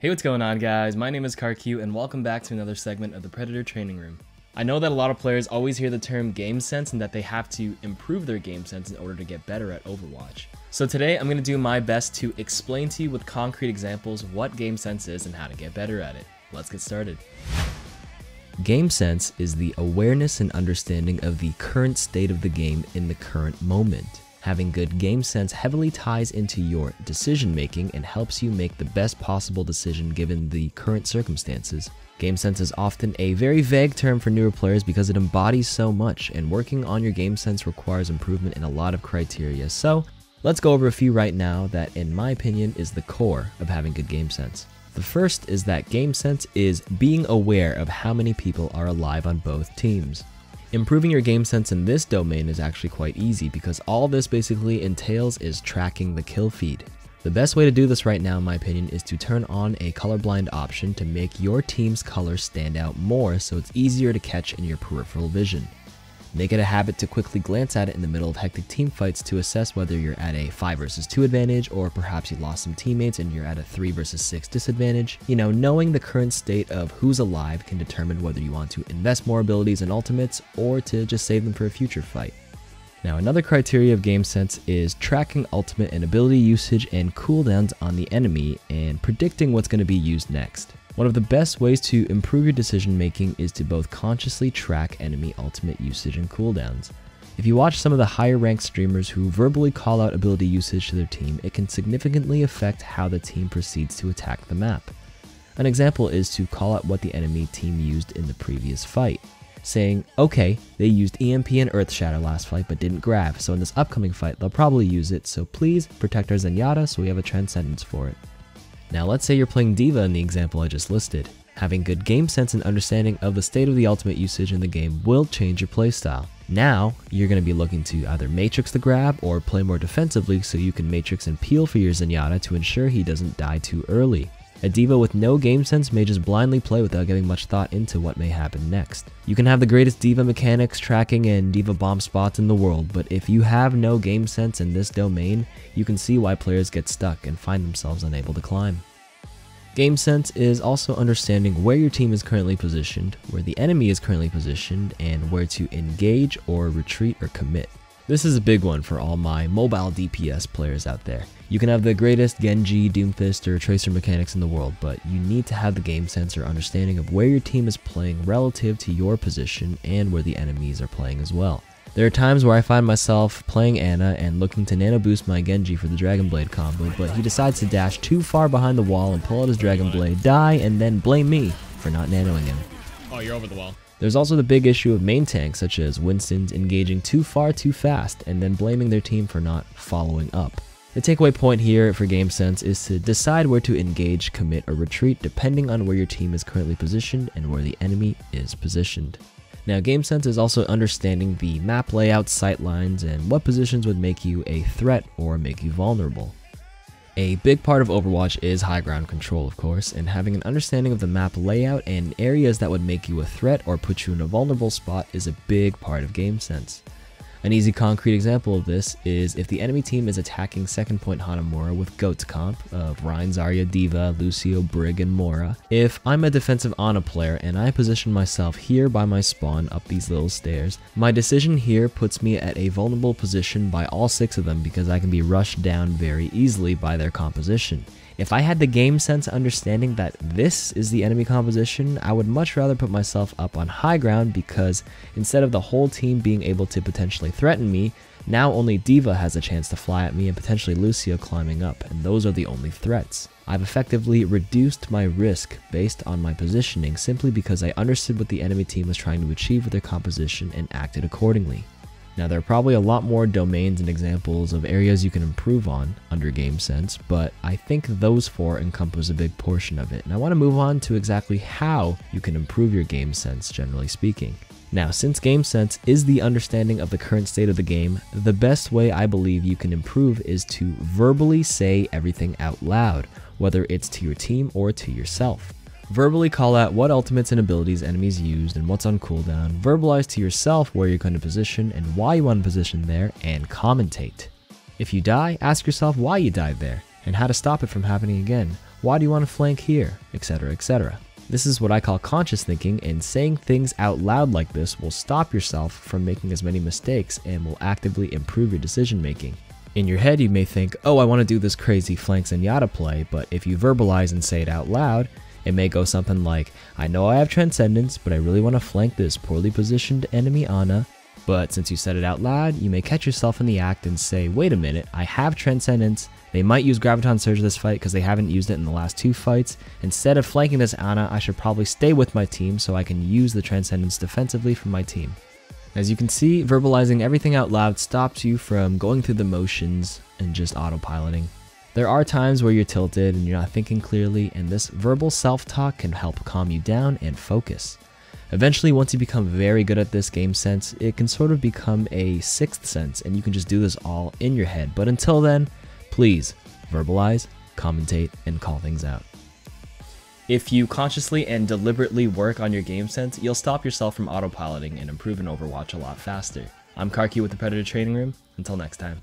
Hey, what's going on, guys? My name is KarQ, and welcome back to another segment of the Predator Training Room. I know that a lot of players always hear the term game sense and that they have to improve their game sense in order to get better at Overwatch. So today, I'm going to do my best to explain to you with concrete examples what game sense is and how to get better at it. Let's get started. Game sense is the awareness and understanding of the current state of the game in the current moment. Having good game sense heavily ties into your decision making and helps you make the best possible decision given the current circumstances. Game sense is often a very vague term for newer players because it embodies so much, and working on your game sense requires improvement in a lot of criteria. So, let's go over a few right now that, in my opinion, is the core of having good game sense. The first is that game sense is being aware of how many people are alive on both teams. Improving your game sense in this domain is actually quite easy because all this basically entails is tracking the kill feed. The best way to do this right now in my opinion is to turn on a colorblind option to make your team's colors stand out more so it's easier to catch in your peripheral vision. Make it a habit to quickly glance at it in the middle of hectic team fights to assess whether you're at a 5 versus 2 advantage or perhaps you lost some teammates and you're at a 3 versus 6 disadvantage. You know, knowing the current state of who's alive can determine whether you want to invest more abilities in ultimates or to just save them for a future fight. Now, another criteria of game sense is tracking ultimate and ability usage and cooldowns on the enemy and predicting what's going to be used next. One of the best ways to improve your decision making is to both consciously track enemy ultimate usage and cooldowns. If you watch some of the higher ranked streamers who verbally call out ability usage to their team, it can significantly affect how the team proceeds to attack the map. An example is to call out what the enemy team used in the previous fight, saying, okay, they used EMP and Earth Shatter last fight but didn't grab, so in this upcoming fight they'll probably use it, so please protect our Zenyatta so we have a Transcendence for it. Now let's say you're playing D.Va in the example I just listed. Having good game sense and understanding of the state of the ultimate usage in the game will change your playstyle. Now, you're going to be looking to either matrix the grab or play more defensively so you can matrix and peel for your Zenyatta to ensure he doesn't die too early. A D.Va with no game sense may just blindly play without giving much thought into what may happen next. You can have the greatest D.Va mechanics, tracking, and D.Va bomb spots in the world, but if you have no game sense in this domain, you can see why players get stuck and find themselves unable to climb. Game sense is also understanding where your team is currently positioned, where the enemy is currently positioned, and where to engage or retreat or commit. This is a big one for all my mobile DPS players out there. You can have the greatest Genji, Doomfist, or Tracer mechanics in the world, but you need to have the game sense or understanding of where your team is playing relative to your position and where the enemies are playing as well. There are times where I find myself playing Ana and looking to nano boost my Genji for the Dragon Blade combo, but he decides to dash too far behind the wall and pull out his Dragon Blade, die, and then blame me for not nanoing him. Oh, you're over the wall. There's also the big issue of main tanks such as Winston's engaging too far too fast and then blaming their team for not following up. The takeaway point here for game sense is to decide where to engage, commit, or retreat depending on where your team is currently positioned and where the enemy is positioned. Now, game sense is also understanding the map layout, sight lines, and what positions would make you a threat or make you vulnerable. A big part of Overwatch is high ground control, of course, and having an understanding of the map layout and areas that would make you a threat or put you in a vulnerable spot is a big part of game sense. An easy concrete example of this is if the enemy team is attacking second point Hanamura with Goats comp of Rein, Zarya, D.Va, Lucio, Brig, and Moira. If I'm a defensive Ana player and I position myself here by my spawn up these little stairs, my decision here puts me at a vulnerable position by all six of them because I can be rushed down very easily by their composition. If I had the game sense understanding that this is the enemy composition, I would much rather put myself up on high ground because instead of the whole team being able to potentially threaten me, now only D.Va has a chance to fly at me and potentially Lucio climbing up, and those are the only threats. I've effectively reduced my risk based on my positioning simply because I understood what the enemy team was trying to achieve with their composition and acted accordingly. Now, there are probably a lot more domains and examples of areas you can improve on under Game Sense, but I think those four encompass a big portion of it. And I want to move on to exactly how you can improve your game sense, generally speaking. Now, since game sense is the understanding of the current state of the game, the best way I believe you can improve is to verbally say everything out loud, whether it's to your team or to yourself. Verbally call out what ultimates and abilities enemies used and what's on cooldown, verbalize to yourself where you're going to position and why you want to position there, and commentate. If you die, ask yourself why you died there, and how to stop it from happening again. Why do you want to flank here? Etc. etc. This is what I call conscious thinking, and saying things out loud like this will stop yourself from making as many mistakes and will actively improve your decision making. In your head, you may think, oh, I want to do this crazy flanks Zenyatta play, but if you verbalize and say it out loud, it may go something like, I know I have Transcendence, but I really want to flank this poorly positioned enemy Ana. But since you said it out loud, you may catch yourself in the act and say, wait a minute, I have Transcendence. They might use Graviton Surge this fight because they haven't used it in the last two fights. Instead of flanking this Ana, I should probably stay with my team so I can use the Transcendence defensively for my team. As you can see, verbalizing everything out loud stops you from going through the motions and just autopiloting. There are times where you're tilted and you're not thinking clearly, and this verbal self talk can help calm you down and focus. Eventually, once you become very good at this game sense, it can sort of become a sixth sense, and you can just do this all in your head. But until then, please verbalize, commentate, and call things out. If you consciously and deliberately work on your game sense, you'll stop yourself from autopiloting and improve in Overwatch a lot faster. I'm KarQ with the Predator Training Room. Until next time.